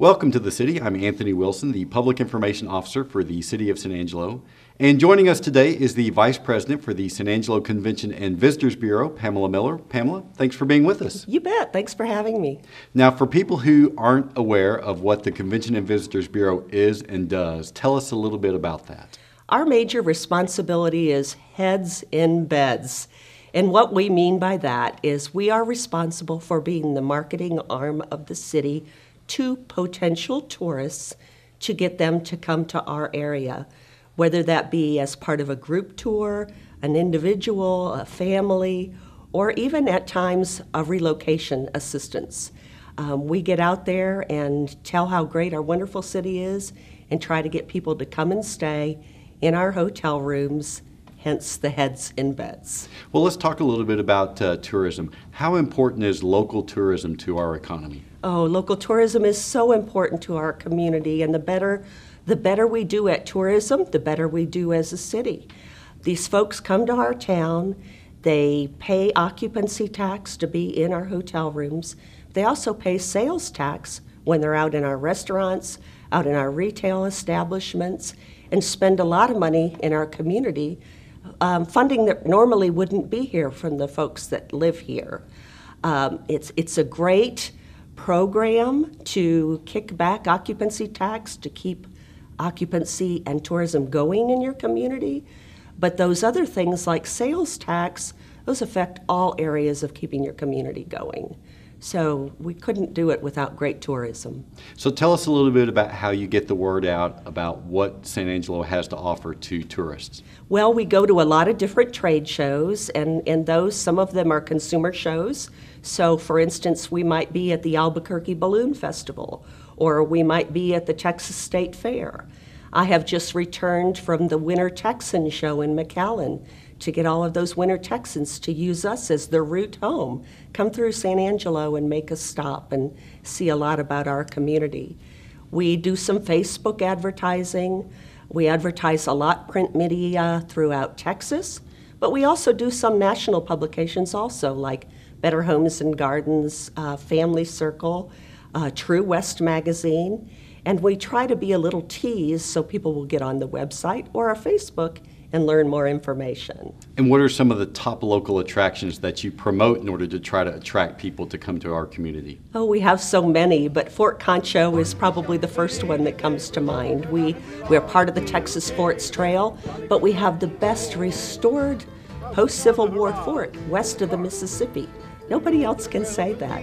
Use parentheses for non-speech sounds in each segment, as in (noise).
Welcome to the city. I'm Anthony Wilson, the Public Information Officer for the City of San Angelo. And joining us today is the Vice President for the San Angelo Convention and Visitors Bureau, Pamela Miller. Pamela, thanks for being with us. You bet. Thanks for having me. Now, for people who aren't aware of what the Convention and Visitors Bureau is and does, tell us a little bit about that. Our major responsibility is heads in beds. And what we mean by that is we are responsible for being the marketing arm of the city to potential tourists to get them to come to our area, whether that be as part of a group tour, an individual, a family, or even at times a relocation assistance. Um, we get out there and tell how great our wonderful city is and try to get people to come and stay in our hotel rooms, hence the heads in beds. Well, let's talk a little bit about uh, tourism. How important is local tourism to our economy? Oh, local tourism is so important to our community, and the better, the better we do at tourism, the better we do as a city. These folks come to our town, they pay occupancy tax to be in our hotel rooms. They also pay sales tax when they're out in our restaurants, out in our retail establishments, and spend a lot of money in our community, um, funding that normally wouldn't be here from the folks that live here. Um, it's, it's a great program to kick back occupancy tax to keep occupancy and tourism going in your community. But those other things like sales tax, those affect all areas of keeping your community going. So we couldn't do it without great tourism. So tell us a little bit about how you get the word out about what San Angelo has to offer to tourists. Well, we go to a lot of different trade shows, and, and those, some of them are consumer shows. So, for instance, we might be at the Albuquerque Balloon Festival, or we might be at the Texas State Fair. I have just returned from the Winter Texan show in McAllen to get all of those winter Texans to use us as their route home. Come through San Angelo and make a stop and see a lot about our community. We do some Facebook advertising. We advertise a lot print media throughout Texas, but we also do some national publications also, like Better Homes and Gardens, uh, Family Circle, uh, True West Magazine. And we try to be a little tease so people will get on the website or our Facebook and learn more information. And what are some of the top local attractions that you promote in order to try to attract people to come to our community? Oh, we have so many, but Fort Concho is probably the first one that comes to mind. We we're part of the Texas Forts Trail, but we have the best restored post-Civil War fort west of the Mississippi. Nobody else can say that.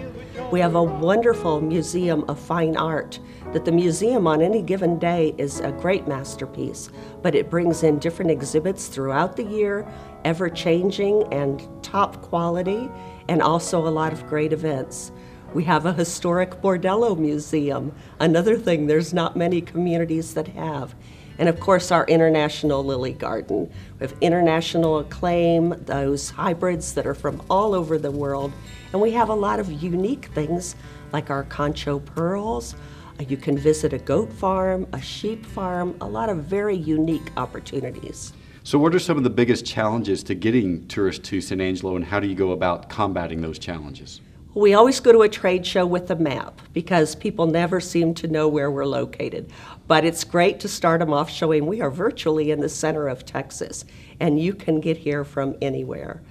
We have a wonderful museum of fine art that the museum on any given day is a great masterpiece, but it brings in different exhibits throughout the year, ever changing and top quality, and also a lot of great events. We have a historic bordello museum, another thing there's not many communities that have. And of course, our international lily garden. We have international acclaim, those hybrids that are from all over the world. And we have a lot of unique things like our concho pearls. Uh, you can visit a goat farm, a sheep farm, a lot of very unique opportunities. So, what are some of the biggest challenges to getting tourists to San Angelo, and how do you go about combating those challenges? We always go to a trade show with a map because people never seem to know where we're located. But it's great to start them off showing we are virtually in the center of Texas and you can get here from anywhere.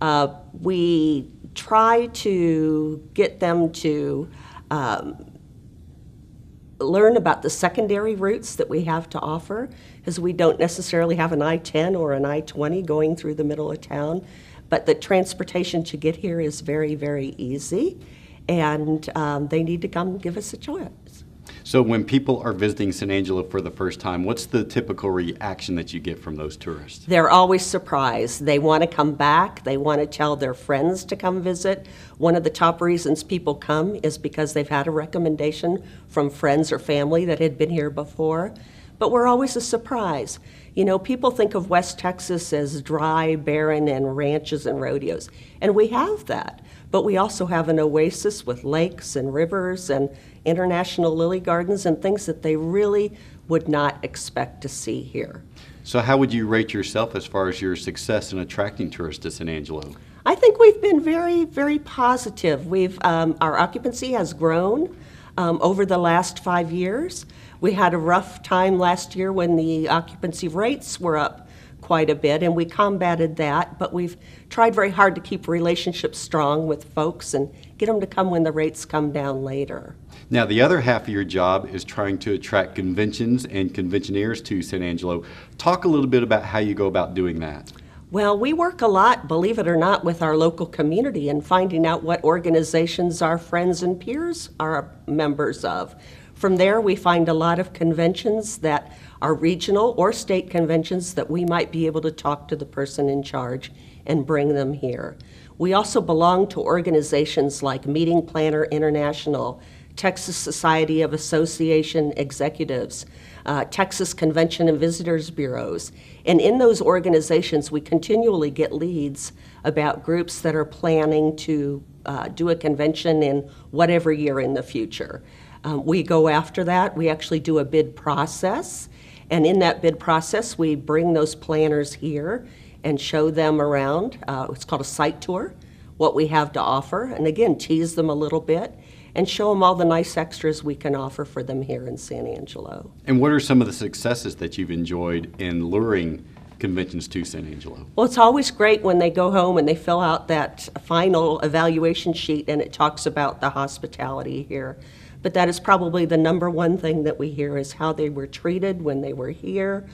Uh, we try to get them to um, learn about the secondary routes that we have to offer because we don't necessarily have an I 10 or an I 20 going through the middle of town. But the transportation to get here is very, very easy, and um, they need to come give us a choice. So, when people are visiting San Angelo for the first time, what's the typical reaction that you get from those tourists? They're always surprised. They want to come back. They want to tell their friends to come visit. One of the top reasons people come is because they've had a recommendation from friends or family that had been here before. But we're always a surprise. You know, people think of West Texas as dry, barren, and ranches and rodeos, and we have that. But we also have an oasis with lakes and rivers and international lily gardens and things that they really would not expect to see here. So, how would you rate yourself as far as your success in attracting tourists to San Angelo? I think we've been very, very positive. We've um, our occupancy has grown. um, over the last five years. We had a rough time last year when the occupancy rates were up quite a bit, and we combated that, but we've tried very hard to keep relationships strong with folks and get them to come when the rates come down later. Now, the other half of your job is trying to attract conventions and conventioneers to San Angelo. Talk a little bit about how you go about doing that. Well, we work a lot, believe it or not, with our local community and finding out what organizations our friends and peers are members of. From there, we find a lot of conventions that are regional or state conventions that we might be able to talk to the person in charge and bring them here. We also belong to organizations like Meeting Planner International, Texas Society of Association Executives, uh, Texas Convention and Visitors Bureaus. And in those organizations, we continually get leads about groups that are planning to uh, do a convention in whatever year in the future. Um, we go after that. We actually do a bid process. And in that bid process, we bring those planners here and show them around. Uh, it's called a site tour, what we have to offer. And again, tease them a little bit and show them all the nice extras we can offer for them here in San Angelo. And what are some of the successes that you've enjoyed in luring conventions to San Angelo? Well, it's always great when they go home and they fill out that final evaluation sheet and it talks about the hospitality here. But that is probably the number one thing that we hear is how they were treated when they were here.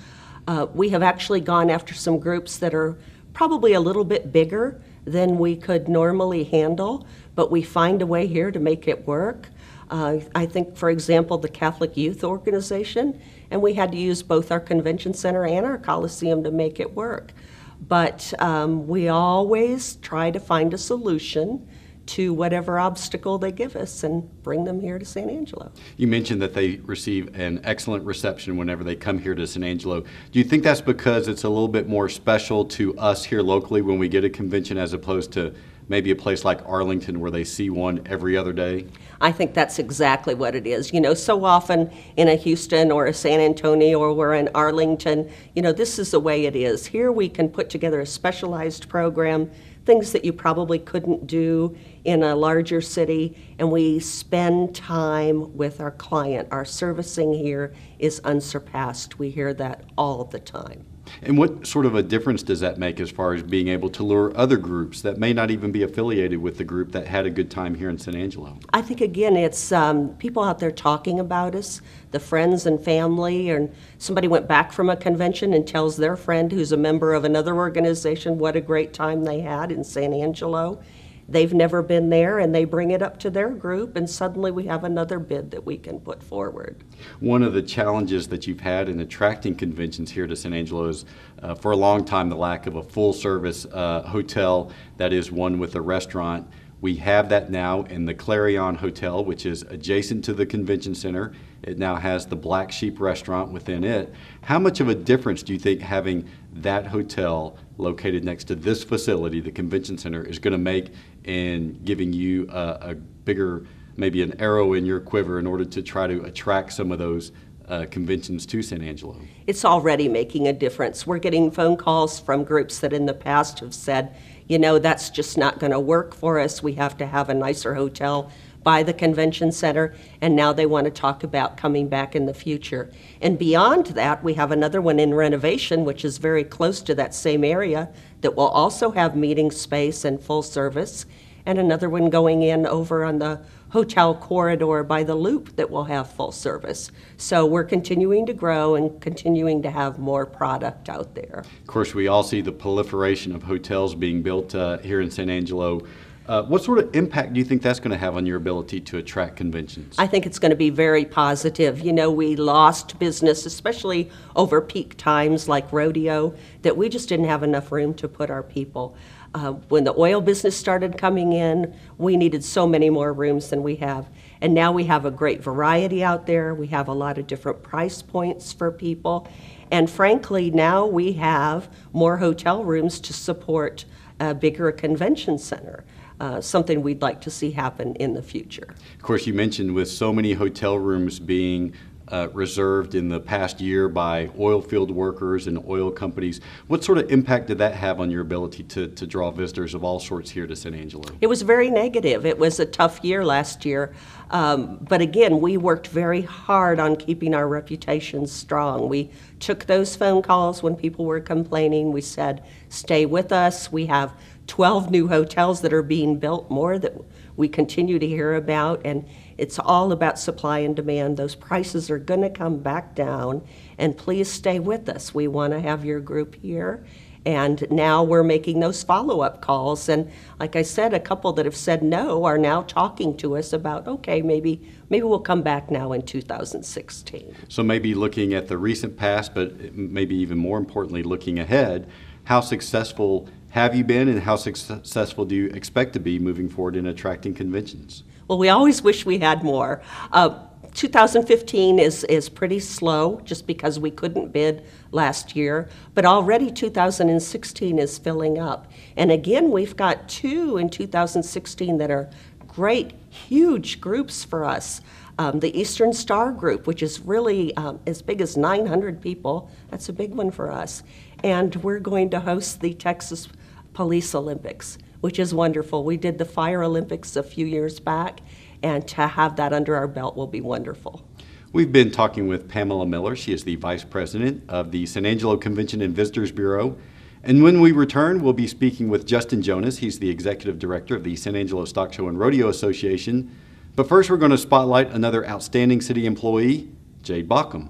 Uh, we have actually gone after some groups that are probably a little bit bigger than we could normally handle, but we find a way here to make it work. Uh, I think, for example, the Catholic Youth Organization, and we had to use both our convention center and our Coliseum to make it work. But um, we always try to find a solution to whatever obstacle they give us and bring them here to San Angelo. You mentioned that they receive an excellent reception whenever they come here to San Angelo. Do you think that's because it's a little bit more special to us here locally when we get a convention as opposed to maybe a place like Arlington where they see one every other day? I think that's exactly what it is. You know, so often in a Houston or a San Antonio or we're in Arlington, you know, this is the way it is. Here we can put together a specialized program things that you probably couldn't do in a larger city, and we spend time with our client. Our servicing here is unsurpassed. We hear that all the time. And what sort of a difference does that make as far as being able to lure other groups that may not even be affiliated with the group that had a good time here in San Angelo? I think, again, it's um, people out there talking about us, the friends and family, and somebody went back from a convention and tells their friend who's a member of another organization what a great time they had in San Angelo. They've never been there, and they bring it up to their group, and suddenly we have another bid that we can put forward. One of the challenges that you've had in attracting conventions here to San Angelo is, uh, for a long time, the lack of a full service uh, hotel that is one with a restaurant. We have that now in the Clarion Hotel, which is adjacent to the convention center. It now has the Black Sheep restaurant within it. How much of a difference do you think having that hotel located next to this facility, the convention center, is going to make in giving you a, a, bigger, maybe an arrow in your quiver in order to try to attract some of those uh, conventions to San Angelo? It's already making a difference. We're getting phone calls from groups that in the past have said, you know, that's just not going to work for us. We have to have a nicer hotel by the convention center, and now they want to talk about coming back in the future. And beyond that, we have another one in renovation, which is very close to that same area, that will also have meeting space and full service, and another one going in over on the hotel corridor by the loop that will have full service. So we're continuing to grow and continuing to have more product out there. Of course, we all see the proliferation of hotels being built uh, here in San Angelo. Uh, what sort of impact do you think that's going to have on your ability to attract conventions? I think it's going to be very positive. You know, we lost business, especially over peak times like rodeo, that we just didn't have enough room to put our people. Uh, when the oil business started coming in, we needed so many more rooms than we have. And now we have a great variety out there. We have a lot of different price points for people. And frankly, now we have more hotel rooms to support a bigger convention center uh, something we'd like to see happen in the future. Of course, you mentioned with so many hotel rooms being uh, reserved in the past year by oil field workers and oil companies. What sort of impact did that have on your ability to, to draw visitors of all sorts here to San Angelo? It was very negative. It was a tough year last year. Um, but again, we worked very hard on keeping our reputation strong. We took those phone calls when people were complaining. We said, stay with us. We have 12 new hotels that are being built, more that we continue to hear about. And it's all about supply and demand. Those prices are going to come back down. And please stay with us. We want to have your group here. And now we're making those follow up calls. And like I said, a couple that have said no are now talking to us about, okay, maybe, maybe we'll come back now in 2016. So maybe looking at the recent past, but maybe even more importantly, looking ahead, how successful have you been and how successful do you expect to be moving forward in attracting conventions? Well, we always wish we had more. Uh, 2015 is, is pretty slow just because we couldn't bid last year, but already 2016 is filling up. And again, we've got two in 2016 that are great, huge groups for us. Um, the Eastern Star Group, which is really um, as big as 900 people, that's a big one for us. And we're going to host the Texas Police Olympics, which is wonderful. We did the Fire Olympics a few years back, and to have that under our belt will be wonderful. We've been talking with Pamela Miller. She is the Vice President of the San Angelo Convention and Visitors Bureau. And when we return, we'll be speaking with Justin Jonas. He's the Executive Director of the San Angelo Stock Show and Rodeo Association. But first, we're going to spotlight another outstanding city employee, Jade Baucom.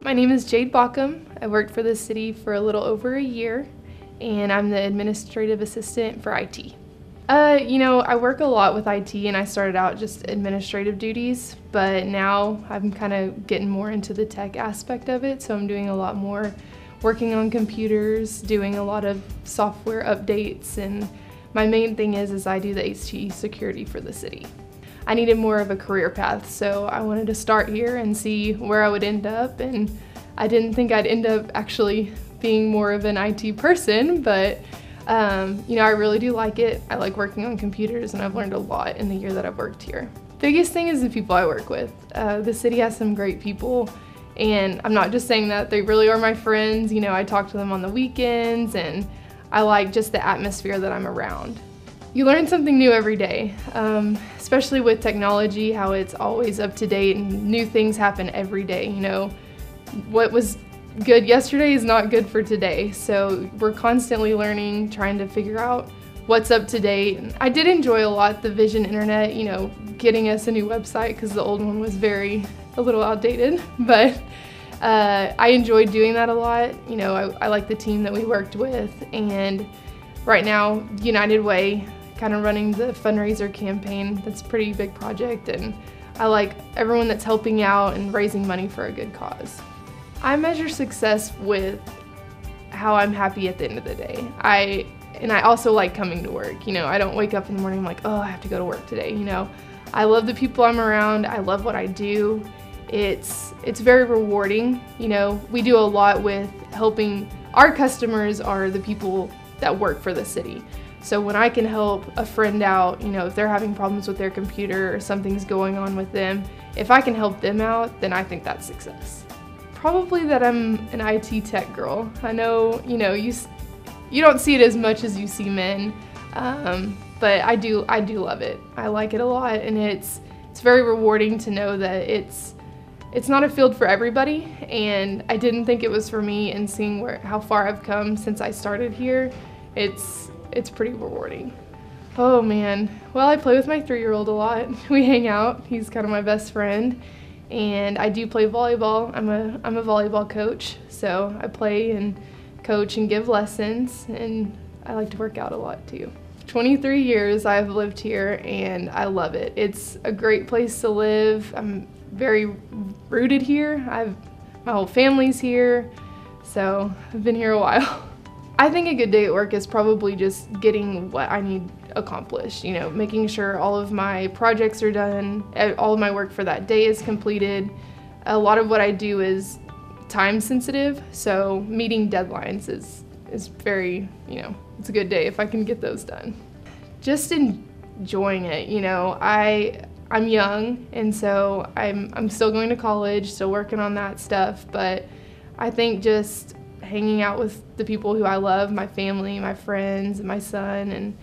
My name is Jade Baucom. I worked for the city for a little over a year, and I'm the administrative assistant for IT. Uh, you know, I work a lot with IT and I started out just administrative duties, but now I'm kind of getting more into the tech aspect of it. So I'm doing a lot more working on computers, doing a lot of software updates, and my main thing is is I do the HTE security for the city. I needed more of a career path, so I wanted to start here and see where I would end up and I didn't think I'd end up actually being more of an IT person, but um, you know, I really do like it. I like working on computers and I've learned a lot in the year that I've worked here. Biggest thing is the people I work with. Uh, the city has some great people and I'm not just saying that, they really are my friends. You know, I talk to them on the weekends and I like just the atmosphere that I'm around. You learn something new every day, um, especially with technology, how it's always up to date and new things happen every day. You know, what was good yesterday is not good for today. So we're constantly learning, trying to figure out what's up to date. I did enjoy a lot the Vision Internet, you know, getting us a new website because the old one was very, a little outdated. (laughs) But uh, I enjoyed doing that a lot. You know, I, I like the team that we worked with. And right now, United Way, kind of running the fundraiser campaign, that's a pretty big project. And I like everyone that's helping out and raising money for a good cause. I measure success with how I'm happy at the end of the day. I and I also like coming to work. You know, I don't wake up in the morning like, oh, I have to go to work today. You know, I love the people I'm around. I love what I do. It's it's very rewarding. You know, we do a lot with helping our customers are the people that work for the city. So when I can help a friend out, you know, if they're having problems with their computer or something's going on with them, if I can help them out, then I think that's success. Probably that I'm an IT tech girl. I know, you know, you you don't see it as much as you see men, um, but I do I do love it. I like it a lot, and it's it's very rewarding to know that it's it's not a field for everybody, and I didn't think it was for me. And seeing where how far I've come since I started here, it's it's pretty rewarding. Oh man, well I play with my three-year-old a lot. (laughs) We hang out. He's kind of my best friend and I do play volleyball. I'm a I'm a volleyball coach, so I play and coach and give lessons, and I like to work out a lot too. 23 years I've lived here, and I love it. It's a great place to live. I'm very rooted here. I've my whole family's here, so I've been here a while. (laughs) I think a good day at work is probably just getting what I need accomplished, you know, making sure all of my projects are done, all of my work for that day is completed. A lot of what I do is time sensitive, so meeting deadlines is is very, you know, it's a good day if I can get those done. Just enjoying it, you know, I I'm young, and so I'm I'm still going to college, still working on that stuff. But I think just hanging out with the people who I love, my family, my friends, my son, and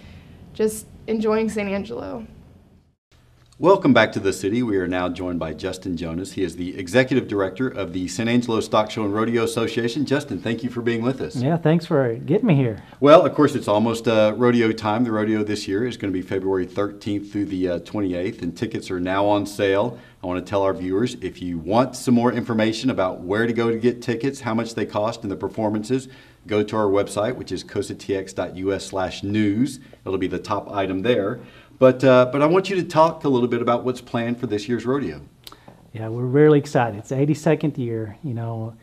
just enjoying San Angelo. Welcome back to the city. We are now joined by Justin Jonas. He is the executive director of the San Angelo Stock Show and Rodeo Association. Justin, thank you for being with us. Yeah, thanks for getting me here. Well, of course, it's almost uh, rodeo time. The rodeo this year is going to be February 13th through the uh, 28th, and tickets are now on sale. I want to tell our viewers if you want some more information about where to go to get tickets, how much they cost, and the performances, go to our website, which is cosatx.us slash news. It'll be the top item there. But, uh, but I want you to talk a little bit about what's planned for this year's rodeo. Yeah, we're really excited. It's the 82nd year. You know,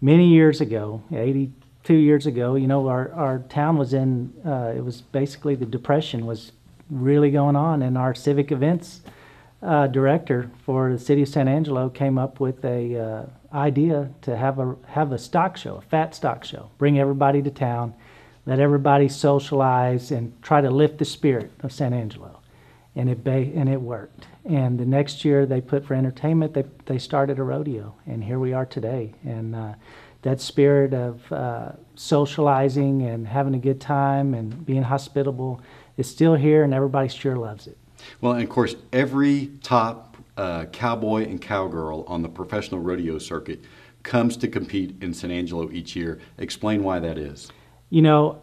many years ago, 82 years ago, you know, our, our town was in, uh, it was basically the Depression was really going on, and our civic events uh, director for the city of San Angelo came up with a uh, idea to have a have a stock show, a fat stock show, bring everybody to town, let everybody socialize, and try to lift the spirit of San Angelo and it ba- and it worked. And the next year they put for entertainment, they they started a rodeo, and here we are today. And uh, that spirit of uh, socializing and having a good time and being hospitable is still here, and everybody sure loves it. Well, and of course, every top uh, cowboy and cowgirl on the professional rodeo circuit comes to compete in San Angelo each year. Explain why that is. You know,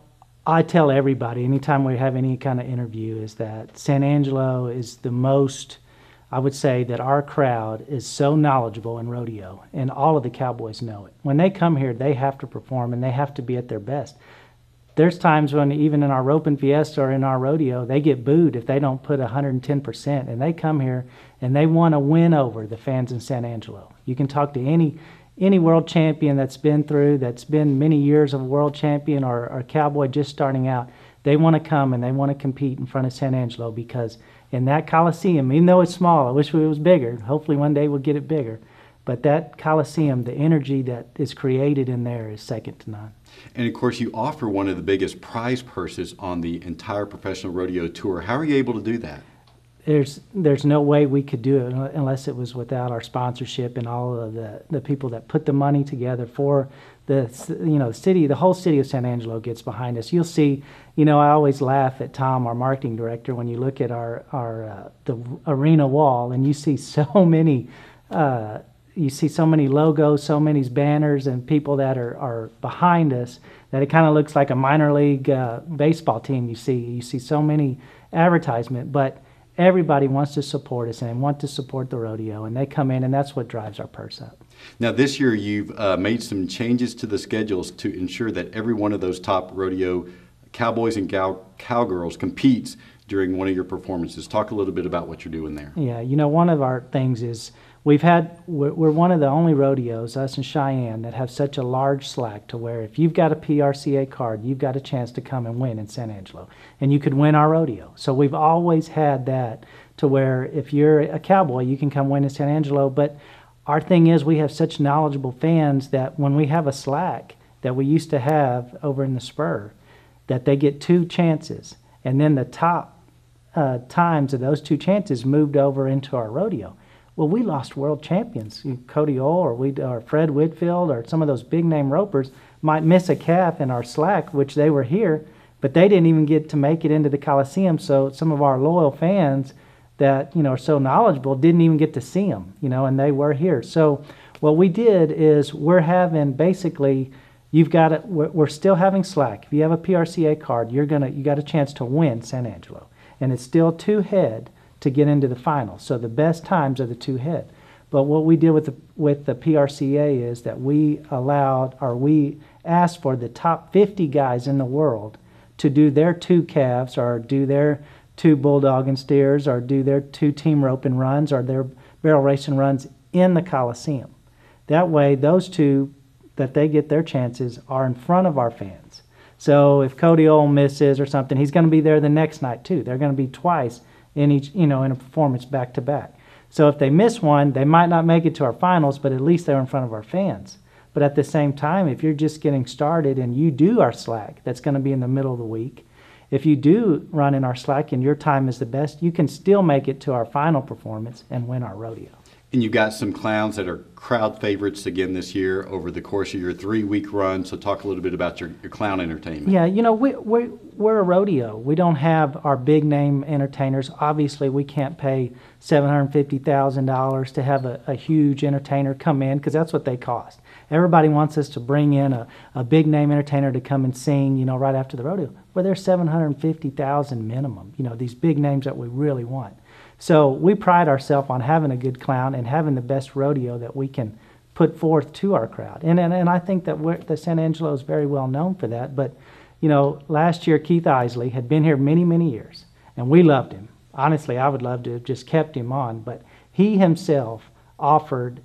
I tell everybody anytime we have any kind of interview is that San Angelo is the most, I would say that our crowd is so knowledgeable in rodeo, and all of the cowboys know it. When they come here, they have to perform and they have to be at their best. There's times when even in our Roping Fiesta or in our rodeo, they get booed if they don't put 110%, and they come here and they want to win over the fans in San Angelo. You can talk to any any world champion that's been through, that's been many years of a world champion or, a cowboy just starting out, they want to come and they want to compete in front of San Angelo because in that Coliseum, even though it's small, I wish it was bigger. Hopefully one day we'll get it bigger. But that Coliseum, the energy that is created in there is second to none. And of course, you offer one of the biggest prize purses on the entire professional rodeo tour. How are you able to do that? There's there's no way we could do it unless it was without our sponsorship and all of the, the people that put the money together for the you know the city the whole city of San Angelo gets behind us. You'll see, you know, I always laugh at Tom, our marketing director, when you look at our our uh, the arena wall and you see (laughs) so many. Uh, you see so many logos, so many banners, and people that are, are behind us that it kind of looks like a minor league uh, baseball team. You see, you see so many advertisement, but everybody wants to support us and they want to support the rodeo, and they come in, and that's what drives our purse up. Now, this year you've uh, made some changes to the schedules to ensure that every one of those top rodeo cowboys and cow- cowgirls competes during one of your performances. Talk a little bit about what you're doing there. Yeah, you know, one of our things is we've had we're one of the only rodeos us and cheyenne that have such a large slack to where if you've got a prca card you've got a chance to come and win in san angelo. And you could win our rodeo. So we've always had that to where if you're a cowboy you can come win in san angelo. But our thing is we have such knowledgeable fans that when we have a slack that we used to have over in the spur that they get two chances. And then the top uh, times of those two chances moved over into our rodeo well, we lost world champions. Hmm. Cody Ohl or, we, or Fred Whitfield or some of those big name ropers might miss a calf in our slack, which they were here, but they didn't even get to make it into the Coliseum. So some of our loyal fans that you know are so knowledgeable didn't even get to see them, you know, and they were here. So what we did is we're having basically you've got it we're still having slack if you have a prca card you're gonna you got a chance to win san angelo and it's still two head to get into the final. So the best times are the two head. But what we did with the with the PRCA is that we allowed or we asked for the top 50 guys in the world to do their two calves or do their two bulldog and steers or do their two team roping runs or their barrel racing runs in the Coliseum. That way, those two that they get their chances are in front of our fans. So if Cody Ohl misses or something, he's going to be there the next night too. They're going to be twice in each, you know, in a performance back to back. So if they miss one, they might not make it to our finals, but at least they're in front of our fans. But at the same time, if you're just getting started and you do our slack, that's going to be in the middle of the week, if you do run in our slack and your time is the best, you can still make it to our final performance and win our rodeo. And you've got some clowns that are crowd favorites again this year over the course of your three week run. So, talk a little bit about your, your clown entertainment. Yeah, you know, we, we, we're a rodeo. We don't have our big name entertainers. Obviously, we can't pay $750,000 to have a, a huge entertainer come in because that's what they cost. Everybody wants us to bring in a, a big name entertainer to come and sing, you know, right after the rodeo. Well, they're 750,000 minimum, you know, these big names that we really want. So we pride ourselves on having a good clown and having the best rodeo that we can put forth to our crowd. And, and, and I think that we're, the San Angelo is very well known for that. But, you know, last year Keith Isley had been here many, many years, and we loved him. Honestly, I would love to have just kept him on, but he himself offered,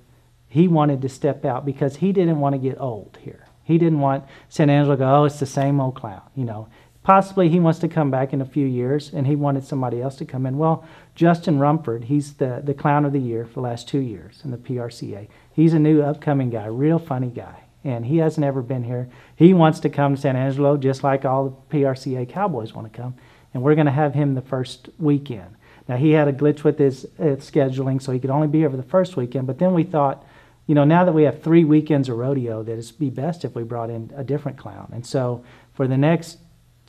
he wanted to step out because he didn't want to get old here. He didn't want San Angelo to go, oh, it's the same old clown, you know. Possibly he wants to come back in a few years and he wanted somebody else to come in. Well, Justin Rumford, he's the, the clown of the year for the last two years in the PRCA. He's a new upcoming guy, real funny guy. And he hasn't ever been here. He wants to come to San Angelo just like all the PRCA Cowboys want to come. And we're going to have him the first weekend. Now, he had a glitch with his uh, scheduling, so he could only be for the first weekend. But then we thought, you know, now that we have three weekends of rodeo, that it'd be best if we brought in a different clown. And so for the next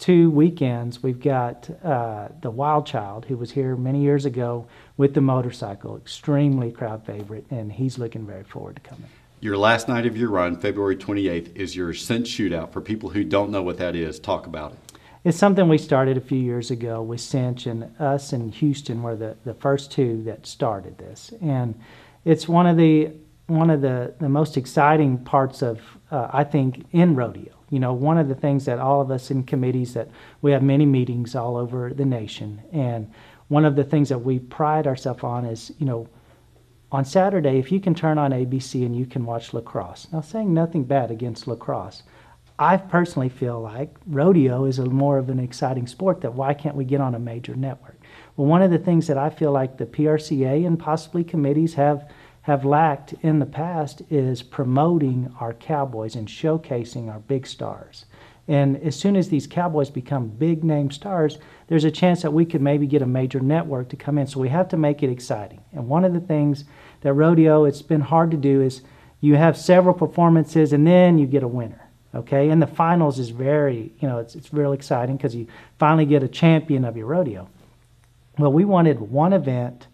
two weekends, we've got uh, the Wild Child, who was here many years ago with the motorcycle, extremely crowd favorite, and he's looking very forward to coming. Your last night of your run, February 28th, is your cinch shootout. For people who don't know what that is, talk about it. It's something we started a few years ago with Cinch, and us in Houston were the, the first two that started this. And it's one of the one of the, the most exciting parts of uh, I think in rodeo you know, one of the things that all of us in committees that we have many meetings all over the nation, and one of the things that we pride ourselves on is, you know, on Saturday, if you can turn on ABC and you can watch lacrosse. Now, saying nothing bad against lacrosse, I personally feel like rodeo is a more of an exciting sport that why can't we get on a major network? Well, one of the things that I feel like the PRCA and possibly committees have have lacked in the past is promoting our Cowboys and showcasing our big stars. And as soon as these Cowboys become big name stars, there's a chance that we could maybe get a major network to come in. So we have to make it exciting. And one of the things that rodeo, it's been hard to do is you have several performances and then you get a winner. Okay, and the finals is very, you know, it's, it's real exciting because you finally get a champion of your rodeo. Well, we wanted one event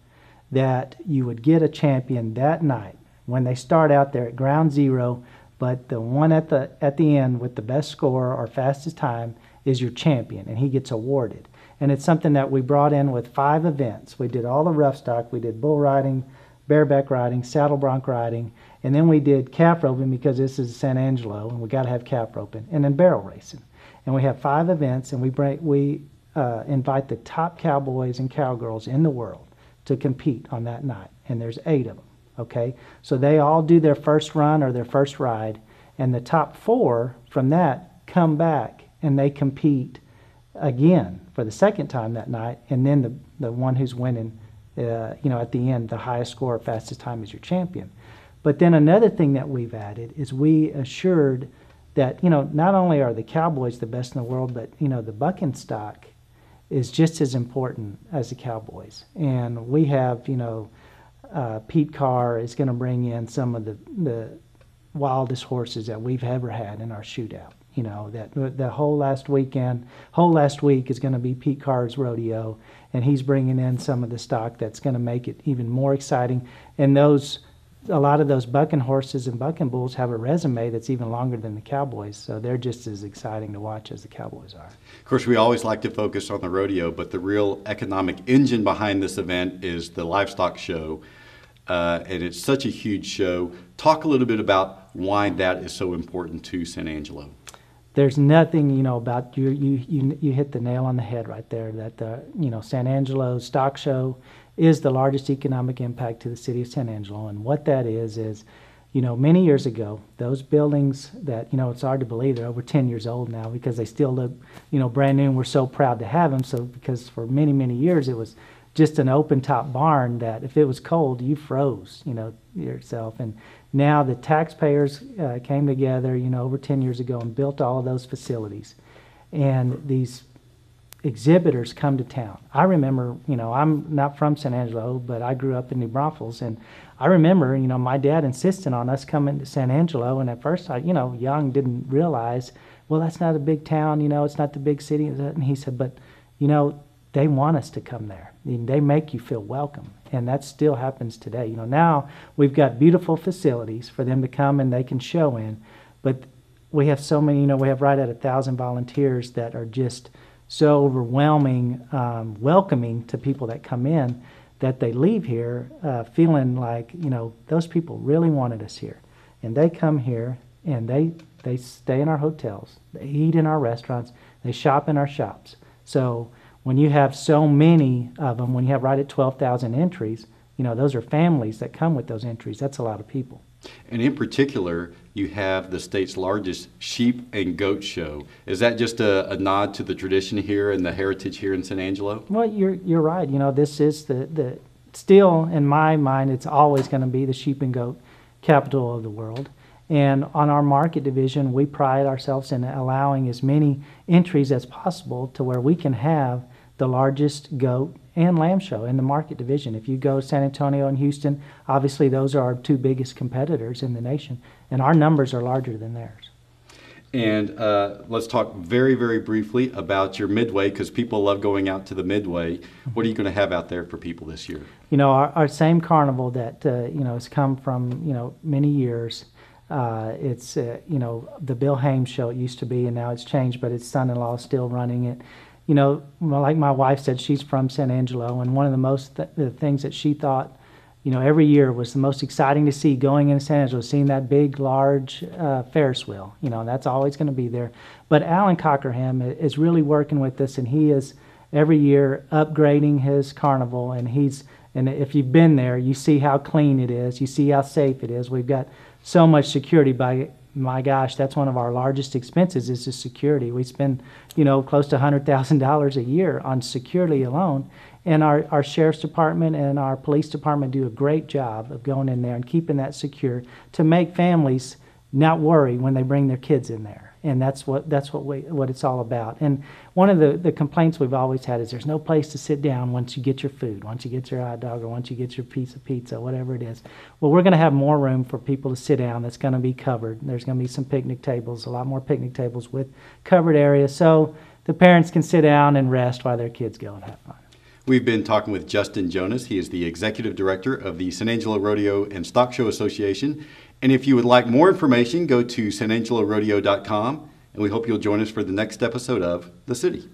that you would get a champion that night when they start out there at ground zero, but the one at the at the end with the best score or fastest time is your champion, and he gets awarded. And it's something that we brought in with five events. We did all the rough stock, we did bull riding, bareback riding, saddle bronc riding, and then we did calf roping because this is San Angelo, and we got to have calf roping, and then barrel racing. And we have five events, and we bring we uh, invite the top cowboys and cowgirls in the world to compete on that night, and there's eight of them. Okay, so they all do their first run or their first ride, and the top four from that come back and they compete again for the second time that night, and then the the one who's winning, uh, you know, at the end, the highest score, fastest time is your champion. But then another thing that we've added is we assured that you know not only are the Cowboys the best in the world, but you know the bucking stock is just as important as the Cowboys. And we have, you know, uh, Pete Carr is going to bring in some of the, the wildest horses that we've ever had in our shootout. You know, that the whole last weekend, whole last week is going to be Pete Carr's rodeo, and he's bringing in some of the stock that's going to make it even more exciting. And those a lot of those bucking horses and bucking bulls have a resume that's even longer than the Cowboys, so they're just as exciting to watch as the Cowboys are. Of course, we always like to focus on the rodeo, but the real economic engine behind this event is the livestock show, uh, and it's such a huge show. Talk a little bit about why that is so important to San Angelo. There's nothing, you know, about you. You you you hit the nail on the head right there. That the you know San Angelo stock show is the largest economic impact to the city of San Angelo. And what that is, is, you know, many years ago, those buildings that, you know, it's hard to believe they're over 10 years old now because they still look, you know, brand new and we're so proud to have them. So, because for many, many years it was just an open top barn that if it was cold, you froze, you know, yourself. And now the taxpayers uh, came together, you know, over 10 years ago and built all of those facilities. And these exhibitors come to town. I remember, you know, I'm not from San Angelo, but I grew up in New Braunfels, and I remember, you know, my dad insisting on us coming to San Angelo, and at first I, you know, young didn't realize, well, that's not a big town, you know, it's not the big city, and he said, but, you know, they want us to come there. They make you feel welcome, and that still happens today. You know, now we've got beautiful facilities for them to come and they can show in, but we have so many. You know, we have right at a thousand volunteers that are just so overwhelming, um, welcoming to people that come in that they leave here uh, feeling like you know those people really wanted us here, and they come here and they they stay in our hotels, they eat in our restaurants, they shop in our shops. So when you have so many of them, when you have right at 12,000 entries, you know, those are families that come with those entries. That's a lot of people. And in particular, you have the state's largest sheep and goat show. Is that just a, a, nod to the tradition here and the heritage here in San Angelo? Well, you're, you're right. You know, this is the, the still, in my mind, it's always going to be the sheep and goat capital of the world. And on our market division, we pride ourselves in allowing as many entries as possible to where we can have the largest goat and lamb show in the market division. If you go to San Antonio and Houston, obviously those are our two biggest competitors in the nation, and our numbers are larger than theirs. And uh, let's talk very, very briefly about your Midway because people love going out to the Midway. What are you going to have out there for people this year? You know, our, our same carnival that uh, you know has come from you know many years uh, it's uh, you know the Bill Hames show it used to be, and now it's changed, but his son-in-law is still running it. You know, like my wife said, she's from San Angelo, and one of the most th- the things that she thought, you know, every year was the most exciting to see going into San Angelo, seeing that big, large uh, Ferris wheel. You know, that's always going to be there. But Alan Cockerham is really working with this, and he is every year upgrading his carnival, and he's and if you've been there, you see how clean it is. You see how safe it is. We've got so much security by my gosh, that's one of our largest expenses is the security. We spend, you know, close to $100,000 a year on security alone. And our, our sheriff's department and our police department do a great job of going in there and keeping that secure to make families not worry when they bring their kids in there and that's what that's what we what it's all about. And one of the, the complaints we've always had is there's no place to sit down once you get your food, once you get your hot dog, or once you get your piece of pizza, whatever it is. Well, we're going to have more room for people to sit down. That's going to be covered. There's going to be some picnic tables, a lot more picnic tables with covered areas, so the parents can sit down and rest while their kids go and have fun. We've been talking with Justin Jonas. He is the executive director of the San Angelo Rodeo and Stock Show Association. And if you would like more information, go to sanangelorodeo.com. And we hope you'll join us for the next episode of The City.